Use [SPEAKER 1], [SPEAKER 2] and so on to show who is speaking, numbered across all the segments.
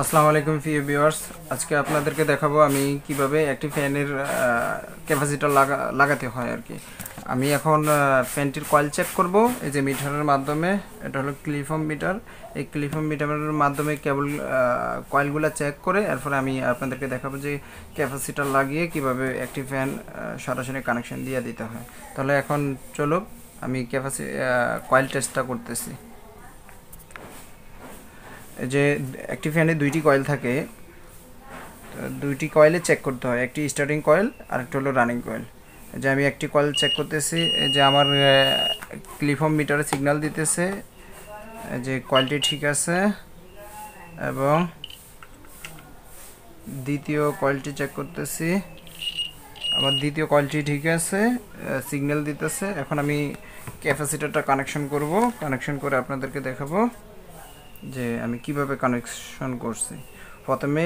[SPEAKER 1] আসসালামু আলাইকুম প্রিয় ভিউয়ার্স। আজকে আপনাদেরকে দেখাবো আমি কীভাবে একটি ফ্যানের ক্যাপাসিটার লাগা, লাগাতে হয় আর কি। আমি এখন ফ্যানটির কয়েল চেক করব। এই যে মিটারের মাধ্যমে, এটা হলো ক্লিফম মিটার। এই ক্লিফম মিটারের মাধ্যমে কেবল কয়েলগুলো চেক করে, এরপরে আমি আপনাদেরকে দেখাবো যে ক্যাপাসিটার লাগিয়ে কীভাবে একটি ফ্যান সরাসরি কানেকশন দিয়ে দিতে হয়। তাহলে এখন চলো আমি ক্যাপাসি কয়েল টেস্টটা করতেছি। যে একটি ফ্যানে দুইটি কয়েল থাকে দুইটি কয়েলে চেক করতে হয়। একটি স্টার্টিং কয়েল আর একটা হলো রানিং কয়েল যে আমি একটি কয়েল চেক করতেছি, যে আমার ক্লিফম মিটারে সিগন্যাল দিতেছে, যে কয়েলটি ঠিক আছে, এবং দ্বিতীয় কয়েলটি চেক করতেছি, আমার দ্বিতীয় কয়েলটি ঠিক আছে সিগন্যাল দিতেছে। এখন আমি ক্যাপাসিটারটা কানেকশন করব। কানেকশন করে আপনাদেরকে দেখাবো। যে আমি কীভাবে কানেকশন করছি। প্রথমে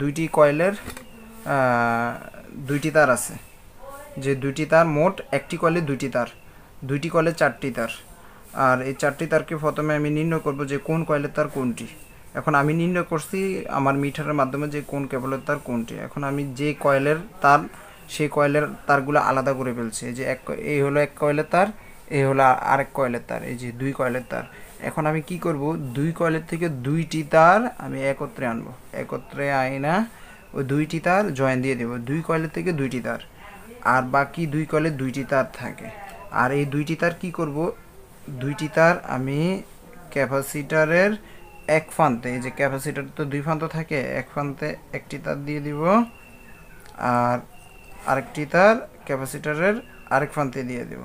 [SPEAKER 1] দুইটি কয়েলের দুইটি তার আছে। যে দুইটি তার মোট একটি কয়েলে দুইটি তার, দুইটি কয়েলে চারটি তার। আর এই চারটি তারকে প্রথমে আমি নির্ণয় করব যে কোন কয়েলের তার কোনটি। এখন আমি নির্ণয় করছি আমার মিটারের মাধ্যমে যে কোন কেবলের তার কোনটি। এখন আমি যে কয়েলের তার, সেই কয়েলের তারগুলো আলাদা করে ফেলছি। যে এক, এই হলো এক কয়েলের তার, এই হলো আরেক কয়েলের তার, এই যে দুই কয়েলের তার। এখন আমি কি করব? দুই কয়েলের থেকে দুইটি তার আমি একত্রে আনব। একত্রে আইনা ওই দুইটি তার জয়েন দিয়ে দেবো। দুই কয়েলের থেকে দুইটি তার। আর বাকি দুই কয়েলে দুইটি তার থাকে। আর এই দুইটি তার কি করব? দুইটি তার আমি ক্যাপাসিটারের এক প্রান্তে, এই যে ক্যাপাসিটার তো দুই প্রান্ত থাকে, এক প্রান্তে একটি তার দিয়ে দিব। আর আরেকটি তার ক্যাপাসিটারের আরেক প্রান্তে দিয়ে দেব।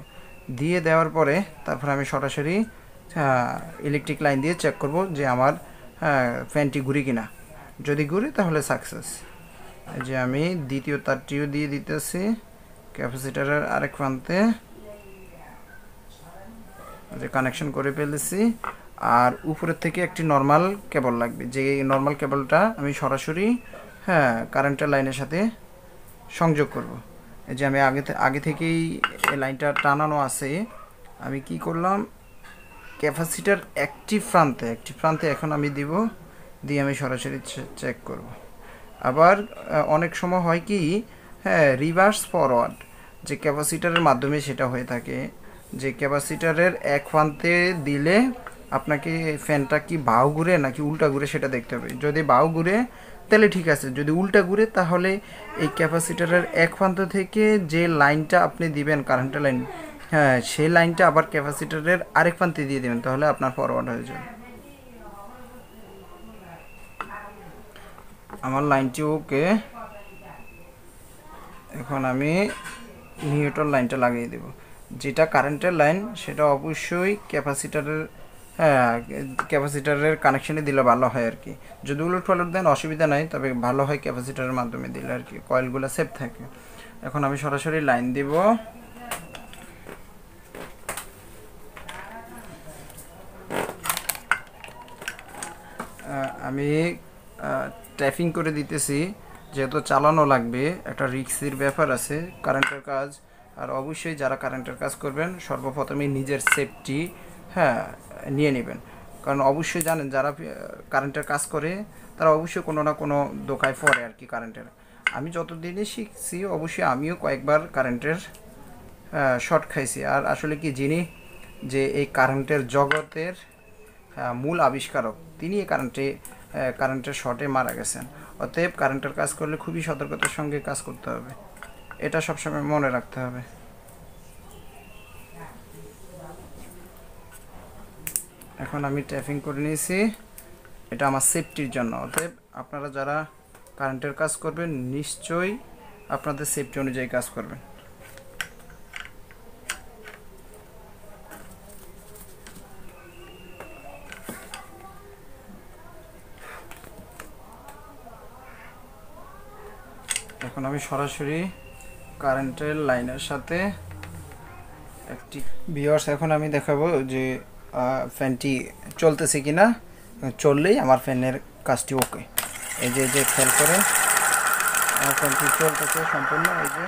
[SPEAKER 1] দিয়ে দেওয়ার পরে তারপর আমি সরাসরি ইলেকট্রিক লাইন দিয়ে চেক করব যে আমার ফ্যানটি ঘুরি কিনা। যদি ঘুরে তাহলে সাকসেস যে আমি দ্বিতীয় তারটিও দিয়ে দিতেছি। ক্যাপাসিটারের আরেক প্রান্তে। যে কানেকশন করে ফেলেছি আর উপরের থেকে একটি নর্মাল কেবল লাগবে। যে নর্মাল কেবলটা আমি সরাসরি হ্যাঁ কারেন্টের লাইনের সাথে সংযোগ করব। এই যে আমি আগে আগে থেকেই এই লাইনটা টানানো আছে। আমি কি করলাম? ক্যাপাসিটার একটি প্রান্তে একটি প্রান্তে এখন আমি দিব, দিয়ে আমি সরাসরি চেক করব। আবার অনেক সময় হয় কি হ্যাঁ রিভার্স ফরওয়ার্ড যে ক্যাপাসিটারের মাধ্যমে সেটা হয়ে থাকে, যে ক্যাপাসিটারের এক প্রান্তে দিলে আপনাকে ফ্যানটা কি বাউ ঘুরে নাকি উল্টা ঘুরে সেটা দেখতে হবে। যদি বাউ ঘুরে, তাহলে ঠিক আছে। যদি উল্টা ঘুরে, তাহলে এই ক্যাপাসিটারের এক প্রান্ত থেকে যে লাইনটা আপনি দিবেন কারেন্টের লাইন হ্যাঁ সেই লাইনটা আবার ক্যাপাসিটারের আরেক প্রান্তে দিয়ে দেবেন, তাহলে আপনার ফরওয়ার্ড হয়ে যাবে। আমার লাইনটি ওকে। এখন আমি নিউটন লাইনটা লাগিয়ে দেব। যেটা কারেন্টের লাইন, সেটা অবশ্যই ক্যাপাসিটারের হ্যাঁ ক্যাপাসিটারের কানেকশানে দিলে ভালো হয় আর কি। যদি উলট পালট দেন, অসুবিধা নাই, তবে ভালো হয় ক্যাপাসিটারের মাধ্যমে দিলে আর কি কয়েলগুলো সেফ থাকে। এখন আমি সরাসরি লাইন দিব। আমি ট্যাপিং করে দিতেছি, যেহেতু চালানো লাগবে, একটা রিক্সির ব্যাপার আছে কারেন্টের কাজ। আর অবশ্যই যারা কারেন্টের কাজ করবেন, সর্বপ্রথমে নিজের সেফটি হ্যাঁ নিয়ে নেবেন। কারণ অবশ্যই জানেন, যারা কারেন্টের কাজ করে, তারা অবশ্যই কোনো না কোনো দোকায় পড়ে আর কি কারেন্টের আমি যতদিনে শিখছি, অবশ্যই আমিও কয়েকবার কারেন্টের শর্ট খাইছি। আর আসলে কি, যিনি যে এই কারেন্টের জগতের মূল আবিষ্কারক। তিনি কারেন্টে কারেন্টের শর্টে মারা গেছেন। অতএব কারেন্টের কাজ করলে খুবই সতর্কতার সঙ্গে কাজ করতে হবে। এটা সবসময় মনে রাখতে হবে। এখন আমি ট্যাপিং করে নিয়েছি। এটা আমার সেফটির জন্য। অতএব আপনারা যারা কারেন্টের কাজ করবেন, নিশ্চয়ই আপনাদের সেফটি অনুযায়ী কাজ করবেন। এখন আমি সরাসরি কারেন্টের লাইনের সাথে একটি ভিওর্স এখন আমি দেখাবো যে ফ্যানটি চলতেছে কি না চললেই আমার ফ্যানের কাজটি ওকে এই যে যে, খেয়াল করে আমার ফ্যানটি চলতেছে সম্পূর্ণ, এই যে।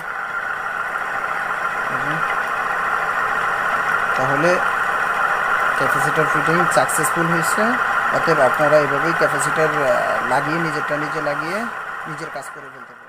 [SPEAKER 1] তাহলে ক্যাপাসিটার ফিটিং সাকসেসফুল হয়েছে। অতএব আপনারা এভাবেই ক্যাপাসিটার লাগিয়ে নিজেরটা নিজে লাগিয়ে নিজের কাজ করে ফেলতে পারেন